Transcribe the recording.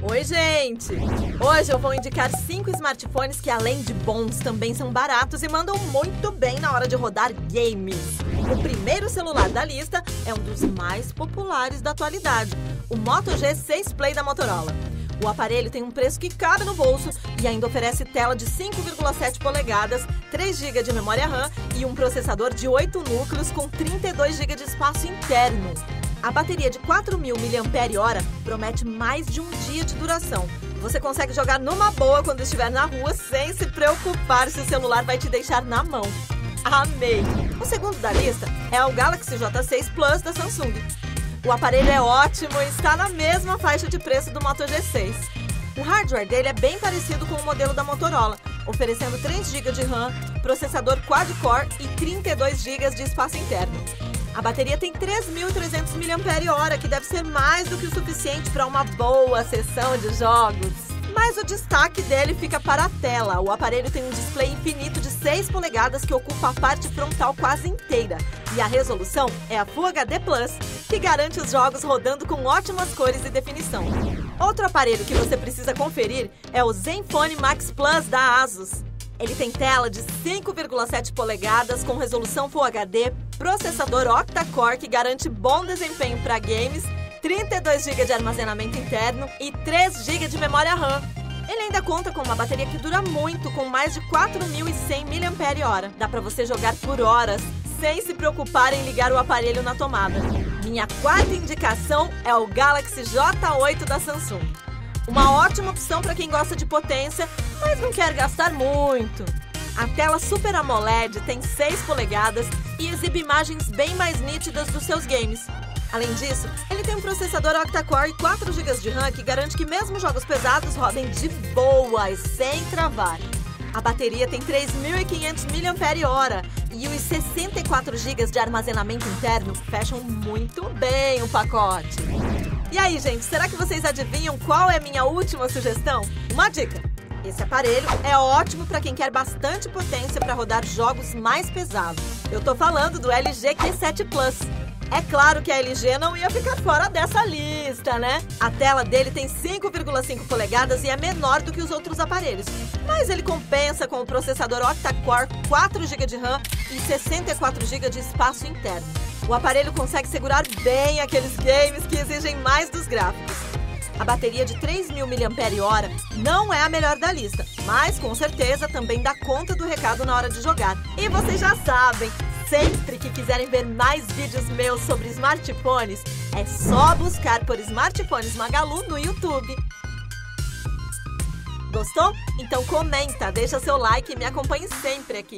Oi, gente! Hoje eu vou indicar cinco smartphones que, além de bons, também são baratos e mandam muito bem na hora de rodar games. O primeiro celular da lista é um dos mais populares da atualidade, o Moto G6 Play da Motorola. O aparelho tem um preço que cabe no bolso e ainda oferece tela de 5,7 polegadas, 3 GB de memória RAM e um processador de 8 núcleos com 32 GB de espaço interno. A bateria de 4.000 mAh promete mais de um dia de duração. Você consegue jogar numa boa quando estiver na rua sem se preocupar se o celular vai te deixar na mão. Amei! O segundo da lista é o Galaxy J6 Plus da Samsung. O aparelho é ótimo e está na mesma faixa de preço do Moto G6. O hardware dele é bem parecido com o modelo da Motorola, oferecendo 3 GB de RAM, processador quad-core e 32 GB de espaço interno. A bateria tem 3.300 mAh, que deve ser mais do que o suficiente para uma boa sessão de jogos. Mas o destaque dele fica para a tela. O aparelho tem um display infinito de 6 polegadas que ocupa a parte frontal quase inteira. E a resolução é a Full HD Plus, que garante os jogos rodando com ótimas cores e definição. Outro aparelho que você precisa conferir é o Zenfone Max Plus da Asus. Ele tem tela de 5,7 polegadas com resolução Full HD, processador octa-core que garante bom desempenho para games, 32 GB de armazenamento interno e 3 GB de memória RAM. Ele ainda conta com uma bateria que dura muito, com mais de 4.100 mAh. Dá para você jogar por horas, sem se preocupar em ligar o aparelho na tomada. Minha quarta indicação é o Galaxy J8 da Samsung. Uma ótima opção para quem gosta de potência, mas não quer gastar muito. A tela Super AMOLED tem 6 polegadas e exibe imagens bem mais nítidas dos seus games. Além disso, ele tem um processador octa-core e 4 GB de RAM que garante que mesmo jogos pesados rodem de boa e sem travar. A bateria tem 3.500 mAh e os 64 GB de armazenamento interno fecham muito bem o pacote. E aí, gente, será que vocês adivinham qual é a minha última sugestão? Uma dica: esse aparelho é ótimo para quem quer bastante potência para rodar jogos mais pesados. Eu tô falando do LG Q7 Plus. É claro que a LG não ia ficar fora dessa lista, né? A tela dele tem 5,5 polegadas e é menor do que os outros aparelhos. Mas ele compensa com o processador octa-core, 4 GB de RAM e 64 GB de espaço interno. O aparelho consegue segurar bem aqueles games que exigem mais dos gráficos. A bateria de 3.000 mAh não é a melhor da lista, mas com certeza também dá conta do recado na hora de jogar. E vocês já sabem, sempre que quiserem ver mais vídeos meus sobre smartphones, é só buscar por Smartphones Magalu no YouTube. Gostou? Então comenta, deixa seu like e me acompanhe sempre aqui.